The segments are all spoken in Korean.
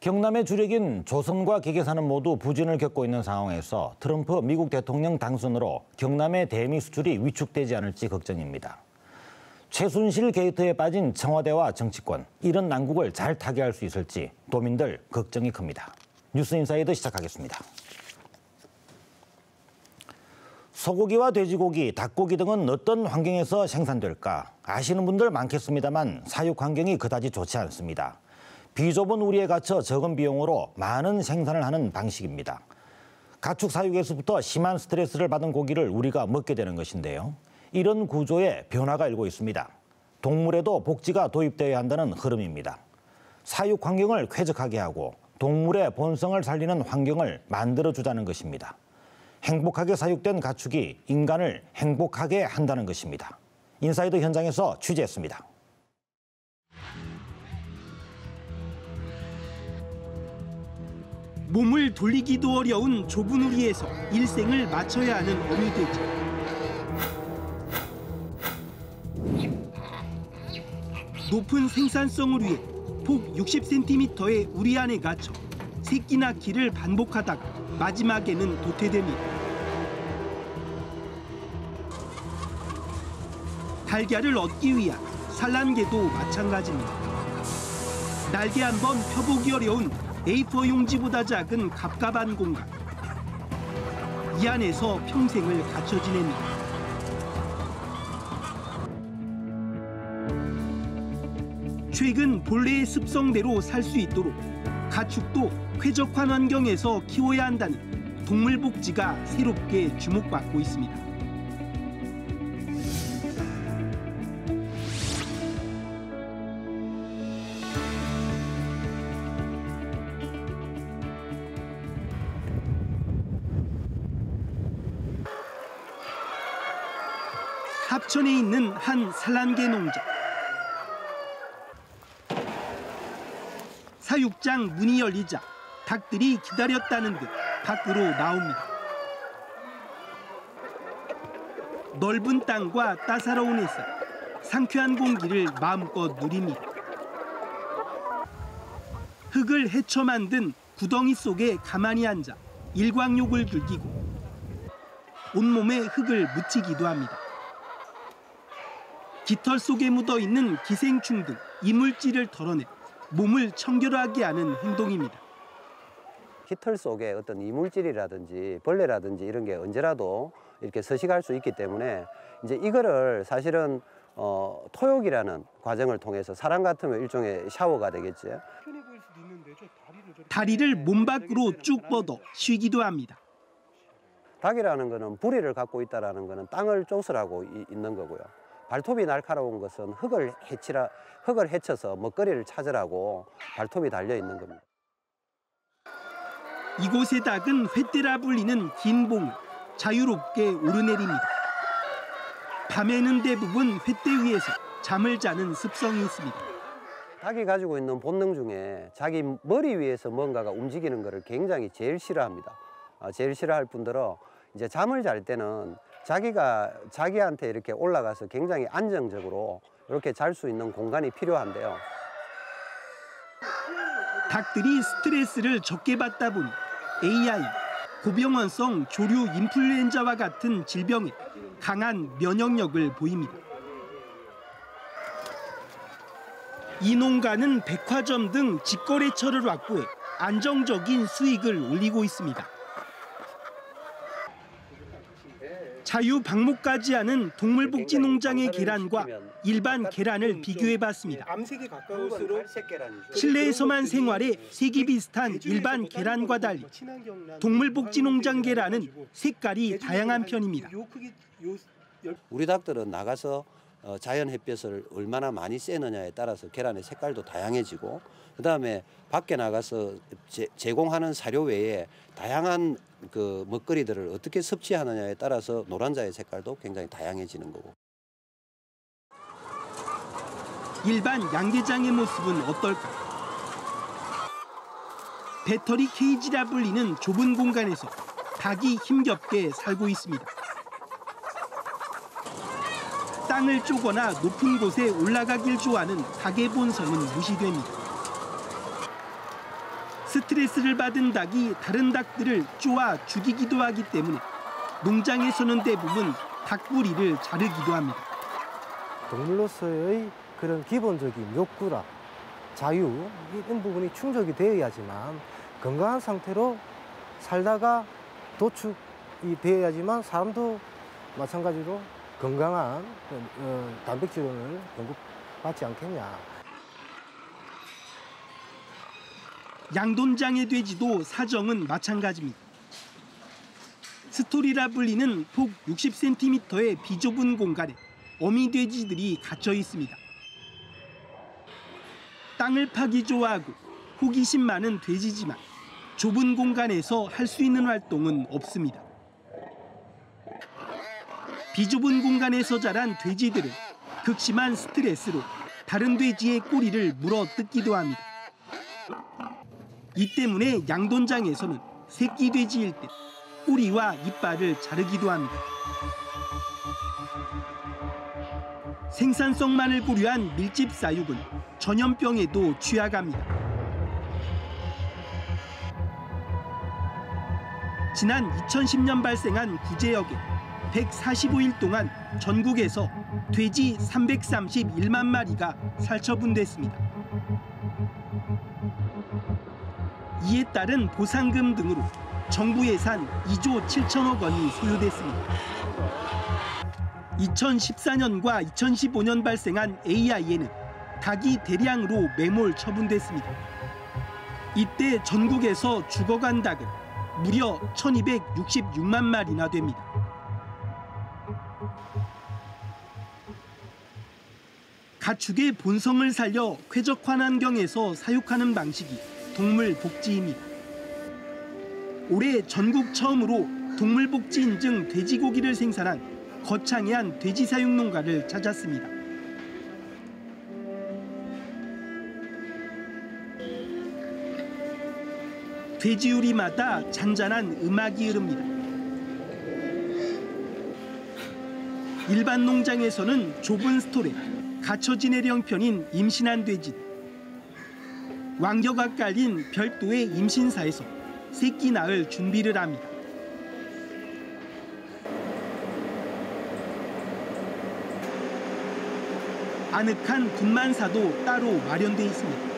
경남의 주력인 조선과 기계산업 모두 부진을 겪고 있는 상황에서 트럼프 미국 대통령 당선으로 경남의 대미 수출이 위축되지 않을지 걱정입니다. 최순실 게이트에 빠진 청와대와 정치권, 이런 난국을 잘 타개할 수 있을지 도민들 걱정이 큽니다. 뉴스 인사이드 시작하겠습니다. 소고기와 돼지고기, 닭고기 등은 어떤 환경에서 생산될까 아시는 분들 많겠습니다만 사육 환경이 그다지 좋지 않습니다. 비좁은 우리에 갇혀 적은 비용으로 많은 생산을 하는 방식입니다. 가축 사육에서부터 심한 스트레스를 받은 고기를 우리가 먹게 되는 것인데요. 이런 구조에 변화가 일고 있습니다. 동물에도 복지가 도입되어야 한다는 흐름입니다. 사육 환경을 쾌적하게 하고 동물의 본성을 살리는 환경을 만들어주자는 것입니다. 행복하게 사육된 가축이 인간을 행복하게 한다는 것입니다. 인사이드 현장에서 취재했습니다. 몸을 돌리기도 어려운 좁은 우리에서 일생을 마쳐야 하는 어미 돼지. 높은 생산성을 위해 폭 60cm의 우리 안에 갇혀 새끼 낳기를 반복하다가 마지막에는 도태됩니다. 달걀을 얻기 위한 산란계도 마찬가지입니다. 날개 한 번 펴보기 어려운 A4 용지보다 작은 갑갑한 공간. 이 안에서 평생을 갇혀 지냅니다. 최근 본래의 습성대로 살 수 있도록 가축도 쾌적한 환경에서 키워야 한다는 동물 복지가 새롭게 주목받고 있습니다. 합천에 있는 한 산란계 농장. 사육장 문이 열리자 닭들이 기다렸다는 듯 밖으로 나옵니다. 넓은 땅과 따사로운 햇살, 상쾌한 공기를 마음껏 누립니다. 흙을 헤쳐 만든 구덩이 속에 가만히 앉아 일광욕을 즐기고 온몸에 흙을 묻히기도 합니다. 깃털 속에 묻어 있는 기생충 등 이물질을 덜어내 몸을 청결하게 하는 행동입니다. 깃털 속에 어떤 이물질이라든지 벌레라든지 이런 게 언제라도 이렇게 서식할 수 있기 때문에 이제 이거를 사실은 어, 토욕이라는 과정을 통해서 사람 같으면 일종의 샤워가 되겠죠. 다리를 몸 밖으로 쭉 뻗어 쉬기도 합니다. 닭이라는 거는 부리를 갖고 있다라는 거는 땅을 쪼스라고 있는 거고요. 발톱이 날카로운 것은 흙을 해치라 흙을 헤쳐서 먹거리를 찾으라고 발톱이 달려 있는 겁니다. 이곳의 닭은 횟대라 불리는 긴 봉을 자유롭게 오르내립니다. 밤에는 대부분 횟대 위에서 잠을 자는 습성이 있습니다. 닭이 가지고 있는 본능 중에 자기 머리 위에서 뭔가가 움직이는 것을 굉장히 제일 싫어합니다. 아, 제일 싫어할 뿐더러 이제 잠을 잘 때는 자기가 자기한테 이렇게 올라가서 굉장히 안정적으로 이렇게 잘 수 있는 공간이 필요한데요. 닭들이 스트레스를 적게 받다 보니 AI, 고병원성 조류 인플루엔자와 같은 질병에 강한 면역력을 보입니다. 이 농가는 백화점 등 직거래처를 확보해 안정적인 수익을 올리고 있습니다. 자유 방목까지 하는 동물복지 농장의 계란과 일반 계란을 비교해봤습니다. 가까울수록 실내에서만 생활해 색이 비슷한 일반 계란과 달리 동물복지 농장 계란은 색깔이 다양한 편입니다. 우리 닭들은 나가서 어, 자연 햇볕을 얼마나 많이 쐬느냐에 따라서 계란의 색깔도 다양해지고 그다음에 밖에 나가서 제, 공하는 사료 외에 다양한 그 먹거리들을 어떻게 섭취하느냐에 따라서 노란자의 색깔도 굉장히 다양해지는 거고. 일반 양계장의 모습은 어떨까? 배터리 케이지라 불리는 좁은 공간에서 닭이 힘겹게 살고 있습니다. 땅을 쪼거나 높은 곳에 올라가길 좋아하는 닭의 본성은 무시됩니다. 스트레스를 받은 닭이 다른 닭들을 쪼아 죽이기도 하기 때문에 농장에서는 대부분 닭부리를 자르기도 합니다. 동물로서의 그런 기본적인 욕구라 자유 이런 부분이 충족이 되어야지만 건강한 상태로 살다가 도축이 되어야지만 사람도 마찬가지로 건강한 어, 단백질을 공급받지 않겠냐. 양돈장의 돼지도 사정은 마찬가지입니다. 스토리라 불리는 폭 60cm의 비좁은 공간에 어미 돼지들이 갇혀 있습니다. 땅을 파기 좋아하고 호기심 많은 돼지지만 좁은 공간에서 할 수 있는 활동은 없습니다. 비좁은 공간에서 자란 돼지들은 극심한 스트레스로 다른 돼지의 꼬리를 물어 뜯기도 합니다. 이 때문에 양돈장에서는 새끼 돼지일 때 꼬리와 이빨을 자르기도 합니다. 생산성만을 고려한 밀집 사육은 전염병에도 취약합니다. 지난 2010년 발생한 구제역에 145일 동안 전국에서 돼지 331만 마리가 살처분됐습니다. 이에 따른 보상금 등으로 정부 예산 2조 7천억 원이 소요됐습니다. 2014년과 2015년 발생한 AI에는 닭이 대량으로 매몰 처분됐습니다. 이때 전국에서 죽어간 닭은 무려 1266만 마리나 됩니다. 가축의 본성을 살려 쾌적한 환경에서 사육하는 방식이 동물 복지입니다. 올해 전국 처음으로 동물 복지 인증 돼지고기를 생산한 거창해안 돼지 사육 농가를 찾았습니다. 돼지 요리마다 잔잔한 음악이 흐릅니다. 일반 농장에서는 좁은 스토레, 갇혀 지낼 형편인 임신한 돼지, 왕겨가 깔린 별도의 임신사에서 새끼 낳을 준비를 합니다. 아늑한 분만사도 따로 마련돼 있습니다.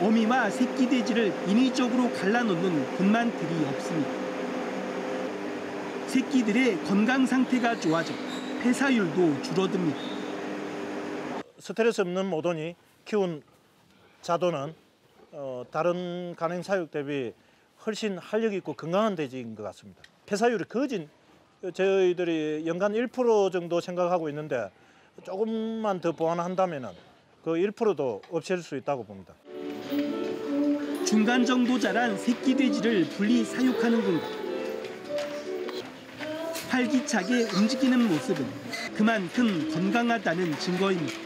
어미와 새끼 돼지를 인위적으로 갈라놓는 분만틀이 없습니다. 새끼들의 건강 상태가 좋아져 폐사율도 줄어듭니다. 스트레스 없는 모돈이 키운 자도는 어, 다른 간행 사육 대비 훨씬 활력 있고 건강한 돼지인 것 같습니다. 폐사율이 거진 저희들이 연간 1% 정도 생각하고 있는데 조금만 더 보완한다면은 그 1%도 없앨 수 있다고 봅니다. 중간 정도 자란 새끼 돼지를 분리 사육하는 공간. 활기차게 움직이는 모습은 그만큼 건강하다는 증거입니다.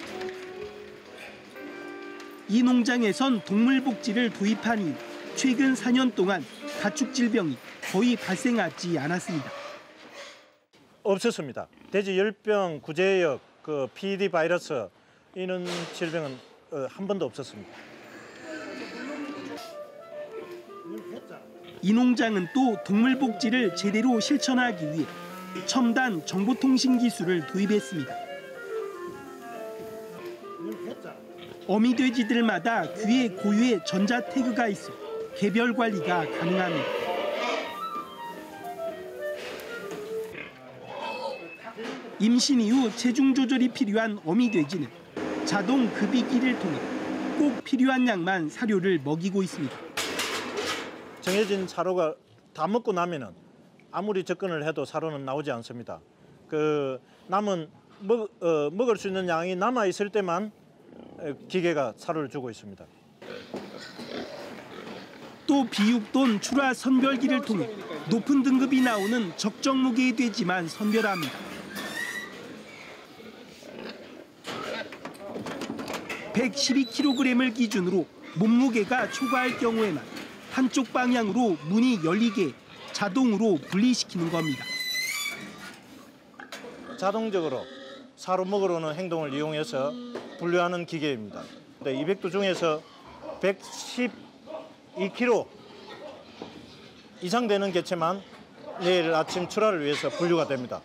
이 농장에선 동물 복지를 도입한 이후 최근 4년 동안 가축 질병이 거의 발생하지 않았습니다. 없었습니다. 돼지 열병, 구제역, 그 PD 바이러스 이런 질병은 어, 한 번도 없었습니다. 이 농장은 또 동물 복지를 제대로 실천하기 위해 첨단 정보통신 기술을 도입했습니다. 어미 돼지들마다 귀에 고유의 전자 태그가 있어 개별 관리가 가능합니다. 임신 이후 체중 조절이 필요한 어미 돼지는 자동 급이기를 통해 꼭 필요한 양만 사료를 먹이고 있습니다. 정해진 사료가 다 먹고 나면은 아무리 접근을 해도 사료는 나오지 않습니다. 그 남은 먹, 어, 먹을 수 있는 양이 남아 있을 때만 어, 기계가 사료를 주고 있습니다. 또 비육돈 출하 선별기를 통해 높은 등급이 나오는 적정 무게의 돼지만 선별합니다. 112kg을 기준으로 몸무게가 초과할 경우에만 한쪽 방향으로 문이 열리게 자동으로 분리시키는 겁니다. 자동적으로 사료 먹으러 는 행동을 이용해서 분류하는 기계입니다. 네, 200도 중에서 2kg 이상 되는 개체만 내일 아침 출하를 위해서 분류가 됩니다.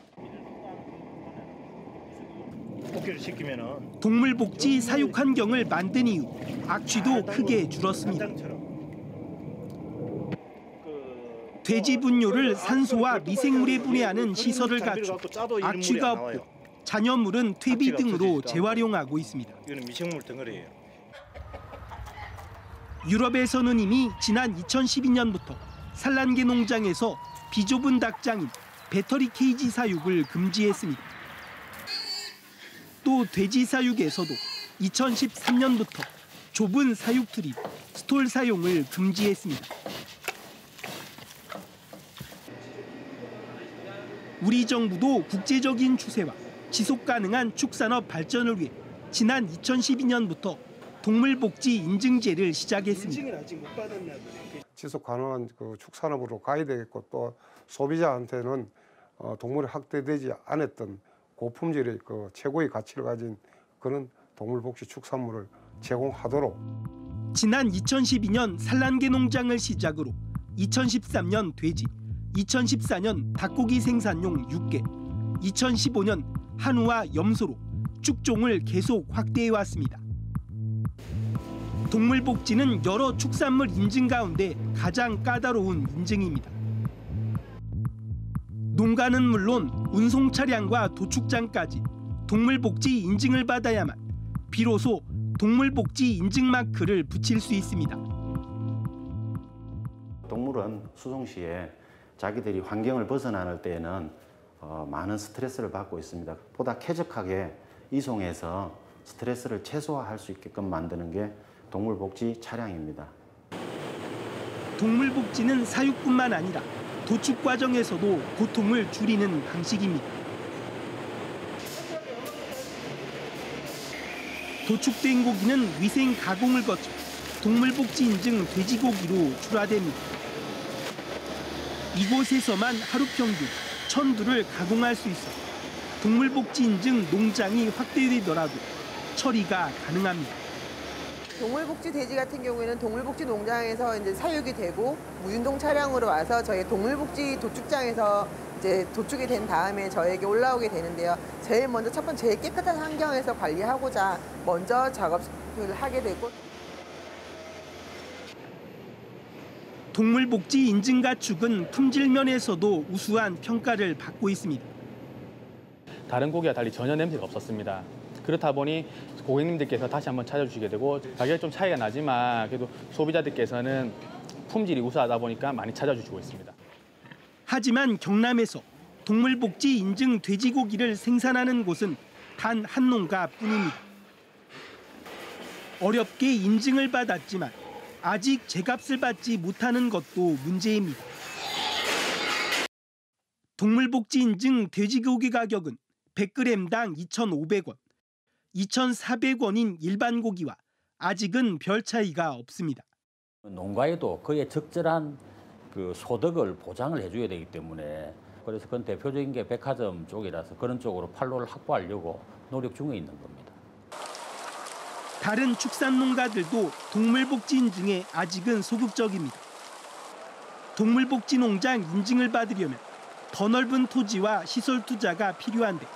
동물복지 사육 환경을 만든 이후 악취도 크게 줄었습니다. 돼지 분뇨를 산소와 미생물에 분해하는 시설을 갖추 악취가 없고 잔여물은 퇴비 등으로 재활용하고 있습니다. 이거는 미생물 덩어리예요. 유럽에서는 이미 지난 2012년부터 산란계 농장에서 비좁은 닭장인 배터리 케이지 사육을 금지했습니다. 또 돼지 사육에서도 2013년부터 좁은 사육 트립, 스톨 사용을 금지했습니다. 우리 정부도 국제적인 추세와 지속 가능한 축산업 발전을 위해 지난 2012년부터 동물복지 인증제를 시작했습니다. 지속 가능한 그 축산업으로 가야 되겠고 또 소비자한테는 어, 동물이 학대되지 않았던 고품질의 그 최고의 가치를 가진 그런 동물복지 축산물을 제공하도록 지난 2012년 산란계 농장을 시작으로 2013년 돼지, 2014년 닭고기 생산용 6개, 2015년 한우와 염소로 축종을 계속 확대해 왔습니다. 동물복지는 여러 축산물 인증 가운데 가장 까다로운 인증입니다. 농가는 물론 운송 차량과 도축장까지 동물복지 인증을 받아야만 비로소 동물복지 인증 마크를 붙일 수 있습니다. 동물은 수송 시에 자기들이 환경을 벗어나는 때에는 어, 많은 스트레스를 받고 있습니다. 보다 쾌적하게 이송해서 스트레스를 최소화할 수 있게끔 만드는 게 동물복지 차량입니다. 동물복지는 사육뿐만 아니라 도축 과정에서도 고통을 줄이는 방식입니다. 도축된 고기는 위생 가공을 거쳐 동물복지 인증 돼지고기로 출하됩니다. 이곳에서만 하루 평균 천두를 가공할 수 있어 동물복지 인증 농장이 확대되더라도 처리가 가능합니다. 동물복지 돼지 같은 경우에는 동물복지 농장에서 이제 사육이 되고 무인동 차량으로 와서 저희 동물복지 도축장에서 이제 도축이 된 다음에 저에게 올라오게 되는데요. 제일 먼저 첫 번째 제일 깨끗한 환경에서 관리하고자 먼저 작업을 하게 되고 동물복지 인증 가축은 품질 면에서도 우수한 평가를 받고 있습니다. 다른 고기와 달리 전혀 냄새가 없었습니다. 그렇다 보니 고객님들께서 다시 한번 찾아주시게 되고 가격이 좀 차이가 나지만 그래도 소비자들께서는 품질이 우수하다 보니까 많이 찾아주시고 있습니다. 하지만 경남에서 동물복지 인증 돼지고기를 생산하는 곳은 단 한 농가뿐입니다. 어렵게 인증을 받았지만 아직 제값을 받지 못하는 것도 문제입니다. 동물복지 인증 돼지고기 가격은 100g당 2,500원, 2,400원인 일반 고기와 아직은 별 차이가 없습니다. 농가에도 그에 적절한 그 소득을 보장을 해줘야 되기 때문에 그래서 그건 대표적인 게 백화점 쪽이라서 그런 쪽으로 판로를 확보하려고 노력 중에 있는 겁니다. 다른 축산 농가들도 동물복지 인증에 아직은 소극적입니다. 동물복지 농장 인증을 받으려면 더 넓은 토지와 시설 투자가 필요한데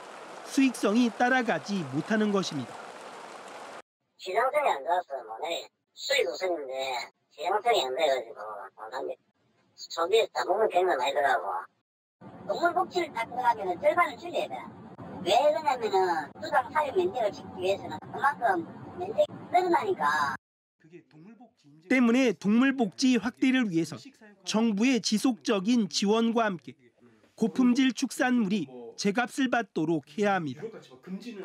수익성이 따라가지 못하는 것입니다. 시장성이 안뭐내 수익 우선인데 시장성이 안 돼가지고 당장 소비에 따보면 굉장히 많이 들어가고 동물복지를 딱 들어가면 절반을 줄여야 돼. 왜 그러냐면은 수당 사육 면적을 짓기 위해서는 그만큼 때문에 동물복지 확대를 위해서 정부의 지속적인 지원과 함께 고품질 축산물이 제값을 받도록 해야 합니다.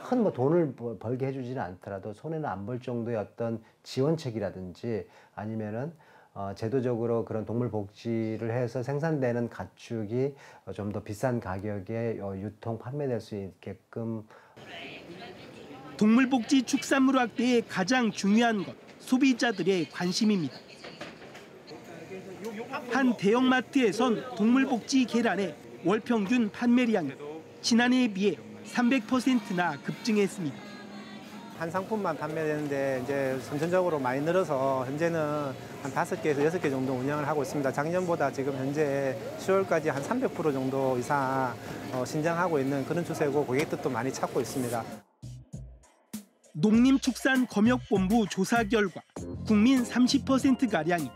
큰 뭐 돈을 벌- 벌게 해주지는 않더라도 손해는 안 볼 정도의 어떤 지원책이라든지 아니면은 어, 제도적으로 그런 동물 복지를 해서 생산되는 가축이 어, 좀더 비싼 가격에 어, 유통 판매될 수 있게끔 동물복지 축산물 확대의 가장 중요한 것 소비자들의 관심입니다. 한 대형마트에선 동물복지 계란의 월 평균 판매량이 지난해에 비해 300%나 급증했습니다. 한 상품만 판매되는데 이제 선천적으로 많이 늘어서 현재는 한 다섯 개에서 여섯 개 정도 운영을 하고 있습니다. 작년보다 지금 현재 10월까지 한 300% 정도 이상 어, 신장하고 있는 그런 추세고 고객들도 많이 찾고 있습니다. 농림축산검역본부 조사 결과 국민 30%가량이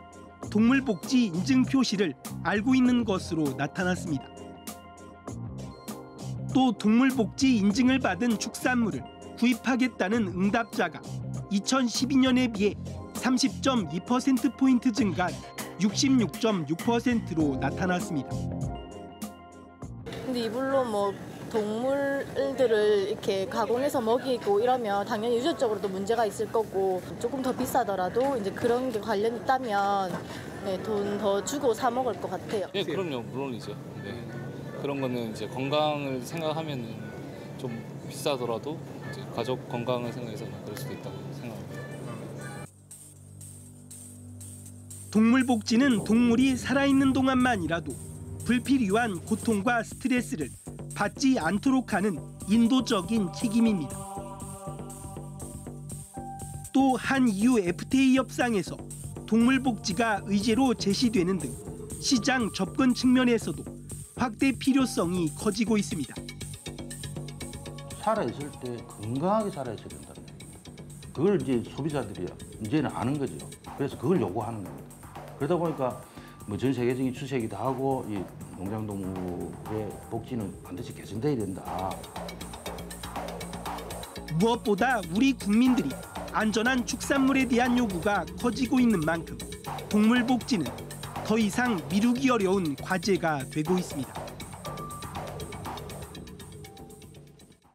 동물복지 인증 표시를 알고 있는 것으로 나타났습니다. 또 동물복지 인증을 받은 축산물을 구입하겠다는 응답자가 2012년에 비해 30.2%포인트 증가한 66.6%로 나타났습니다. 근데 이불로 뭐 동물들을 이렇게 가공해서 먹이고 이러면 당연히 유전적으로도 문제가 있을 거고 조금 더 비싸더라도 이제 그런 게 관련 있다면 네, 돈 더 주고 사 먹을 것 같아요. 예, 그럼요, 물론이죠. 네. 그런 거는 이제 건강을 생각하면은 좀 비싸더라도 이제 가족 건강을 생각해서는 그럴 수도 있다고 생각합니다. 동물 복지는 동물이 살아있는 동안만이라도 불필요한 고통과 스트레스를 받지 않도록 하는 인도적인 책임입니다. 또한 EU FTA 협상에서 동물복지가 의제로 제시되는 등 시장 접근 측면에서도 확대 필요성이 커지고 있습니다. 살아있을 때 건강하게 살아있어야 얘기입니다. 그걸 이제 소비자들이 이제는 아는 거죠. 그래서 그걸 요구하는 겁니다. 그러다 보니까 뭐 전 세계적인 추세이기도 하고 이 농장동물의 복지는 반드시 개선돼야 된다. 무엇보다 우리 국민들이 안전한 축산물에 대한 요구가 커지고 있는 만큼 동물 복지는 더 이상 미루기 어려운 과제가 되고 있습니다.